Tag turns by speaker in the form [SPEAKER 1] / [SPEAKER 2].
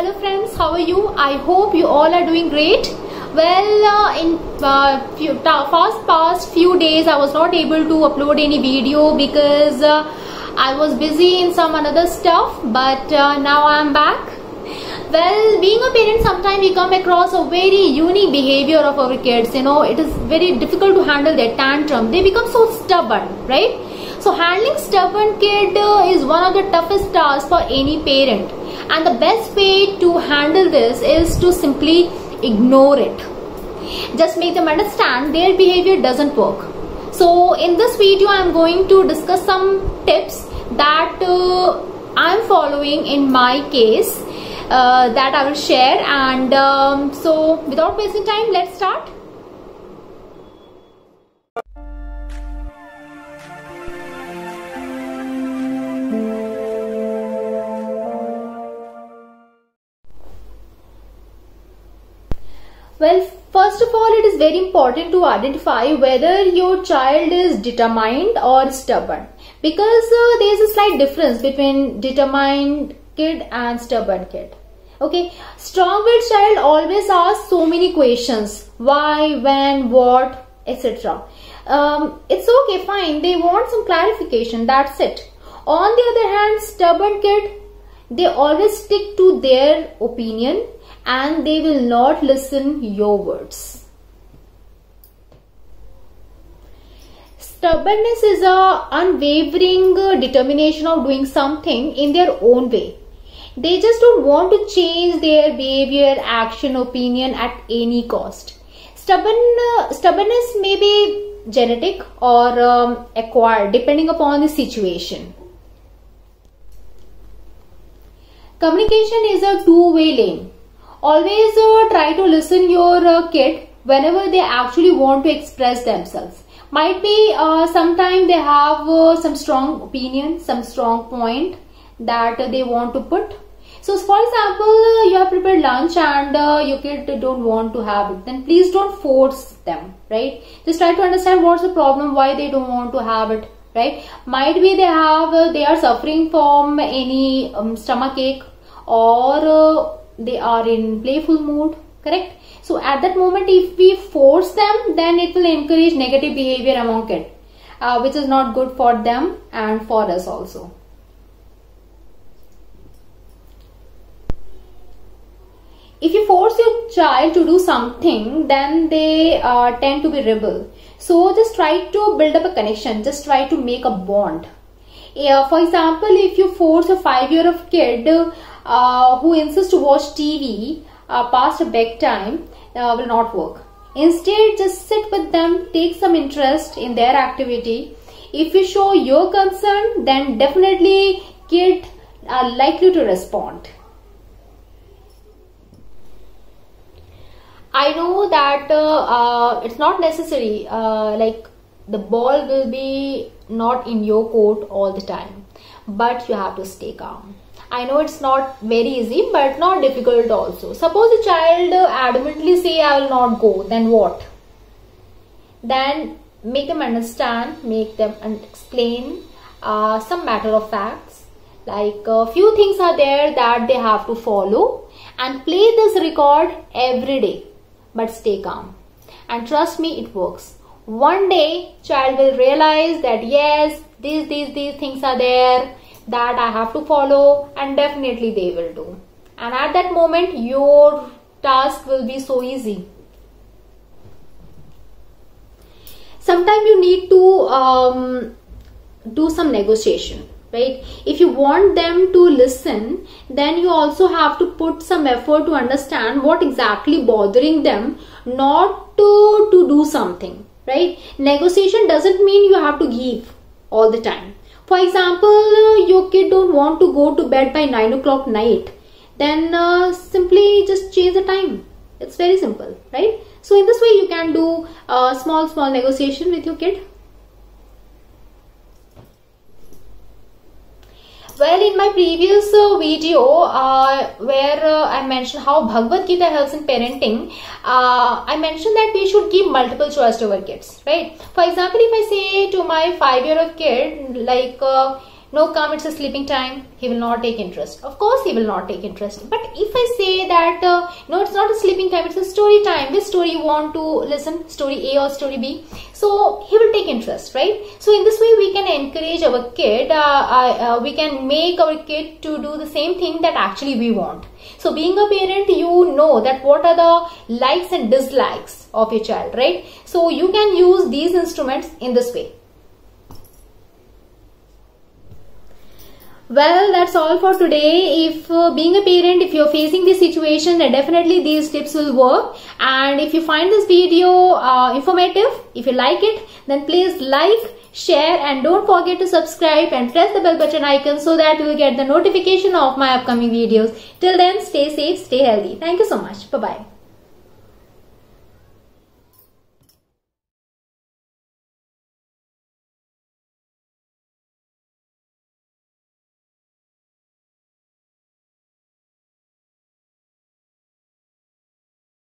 [SPEAKER 1] Hello friends, how are you? I hope you all are doing great. Well, uh, in uh, few, fast past few days, I was not able to upload any video because uh, I was busy in some another stuff. But uh, now I am back. Well, being a parent, sometimes we come across a very unique behavior of our kids. You know, it is very difficult to handle their tantrum. They become so stubborn, right? So handling stubborn kid uh, is one of the toughest tasks for any parent and the best way to handle this is to simply ignore it. Just make them understand their behavior doesn't work. So in this video i'm going to discuss some tips that uh, i'm following in my case uh, that i will share. And um, so without wasting time let's start Well, first of all, it is very important to identify whether your child is determined or stubborn because uh, there is a slight difference between determined kid and stubborn kid. Okay, strong-willed child always asks so many questions: why, when, what, etc. Um, it's okay, fine. They want some clarification. That's it. On the other hand, stubborn kid, they always stick to their opinion and they will not listen your words. Stubbornness is a unwavering determination of doing something in their own way. They just don't want to change their behavior, action, opinion at any cost. Stubborn, uh, stubbornness may be genetic or um, acquired depending upon the situation. Communication is a two-way lane. Always uh, try to listen your uh, kid whenever they actually want to express themselves. Might be uh, sometime they have uh, some strong opinion some strong point that they want to put. So for example uh, you have prepared lunch and uh, your kid don't want to have it then please don't force them right? Just try to understand what's the problem why they don't want to have it right? Might be they have they are suffering from any um, stomach ache or they are in playful mood correct? So at that moment if we force them then it will encourage negative behavior among kids uh, which is not good for them and for us also. If you force your child to do something then they uh, tend to be rebel so just try to build up a connection just try to make a bond yeah, for example if you force a five year old kid uh, who insists to watch TV uh, past a bedtime uh, will not work. Instead, just sit with them, take some interest in their activity. If you show your concern, then definitely kid are likely to respond. I know that uh, uh, it's not necessary, uh, like the ball will be not in your court all the time, but you have to stay calm. I know it's not very easy but not difficult also. Suppose a child adamantly say I will not go then what? Then make them understand, make them explain uh, some matter of facts like a few things are there that they have to follow and play this record every day but stay calm and trust me it works one day child will realize that yes these these these things are there that I have to follow and definitely they will do. And at that moment your task will be so easy. Sometimes you need to um, do some negotiation right if you want them to listen then you also have to put some effort to understand what exactly bothering them not to to do something right negotiation doesn't mean you have to give all the time for example, your kid don't want to go to bed by 9 o'clock night. Then uh, simply just change the time. It's very simple, right? So in this way you can do a small, small negotiation with your kid. Well, in my previous uh, video uh, where uh, I mentioned how Bhagavad Gita helps in parenting, uh, I mentioned that we should give multiple choice to our kids, right? For example, if I say to my five-year-old kid, like, uh, no come it's a sleeping time. He will not take interest. Of course he will not take interest. But if i say that uh, no it's not a sleeping time it's a story time. Which story you want to listen? Story a or story b? So he will take interest right? So in this way we can encourage our kid uh, uh, we can make our kid to do the same thing that actually we want. So being a parent you know that what are the likes and dislikes of your child right? So you can use these instruments in this way well that's all for today. If uh, being a parent if you're facing this situation then definitely these tips will work. And if you find this video uh, informative if you like it then please like share and don't forget to subscribe and press the bell button icon so that you will get the notification of my upcoming videos. Till then stay safe stay healthy. Thank you so much. Bye bye